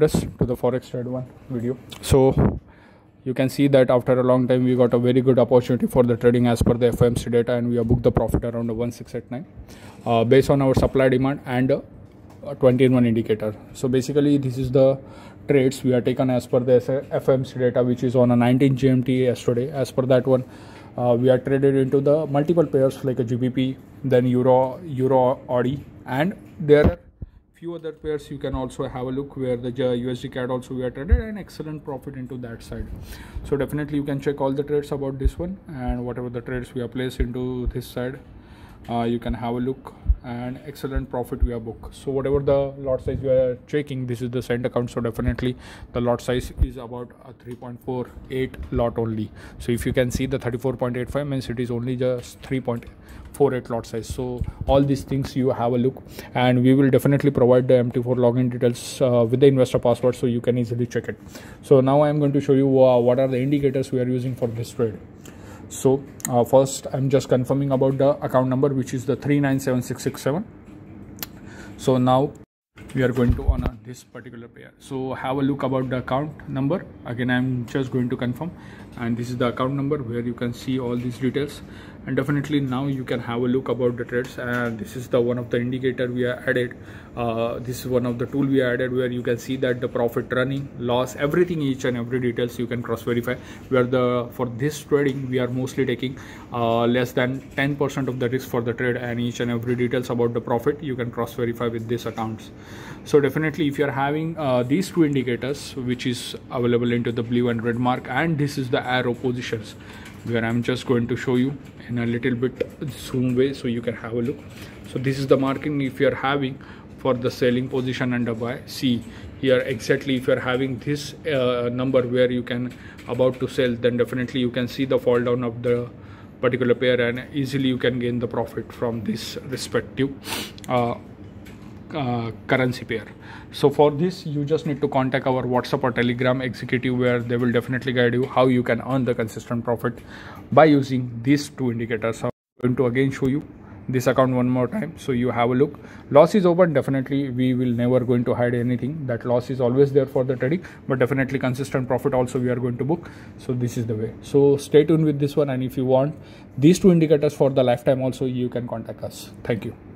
us to the forex trade one video. So you can see that after a long time we got a very good opportunity for the trading as per the FOMC data and we have booked the profit around 1689 uh, based on our supply demand and uh, 20 in one indicator. So basically this is the trades we are taken as per the FOMC data which is on a 19 gmt yesterday. As per that one uh, we are traded into the multiple pairs like a gbp then euro euro audi and there few other pairs you can also have a look where the USD CAD also we are traded and excellent profit into that side. So definitely you can check all the trades about this one and whatever the trades we are placed into this side uh, you can have a look and excellent profit we have booked so whatever the lot size we are checking this is the cent account. So definitely the lot size is about a 3.48 lot only. So if you can see the 34.85 means it is only just 3.48 lot size. So all these things you have a look and we will definitely provide the mt4 login details uh, with the investor password so you can easily check it. So now i am going to show you uh, what are the indicators we are using for this trade so uh, first i'm just confirming about the account number which is the 397667 so now we are going to honor this particular pair. So have a look about the account number. Again i'm just going to confirm. And this is the account number where you can see all these details and definitely now you can have a look about the trades. And this is the one of the indicator we added. Uh, this is one of the tool we added where you can see that the profit running loss everything each and every details you can cross verify. Where the for this trading we are mostly taking uh, less than 10 percent of the risk for the trade and each and every details about the profit you can cross verify with these accounts. So definitely if you are having uh, these two indicators which is available into the blue and red mark and this is the arrow positions where I'm just going to show you in a little bit zoom way so you can have a look. So this is the marking if you're having for the selling position and a buy. See here exactly if you're having this uh, number where you can about to sell then definitely you can see the fall down of the particular pair and easily you can gain the profit from this respective uh, uh, currency pair. So for this you just need to contact our whatsapp or telegram executive where they will definitely guide you how you can earn the consistent profit by using these two indicators. I'm going to again show you this account one more time so you have a look. Loss is open definitely we will never going to hide anything. That loss is always there for the trading but definitely consistent profit also we are going to book. So this is the way. So stay tuned with this one and if you want these two indicators for the lifetime also you can contact us. Thank you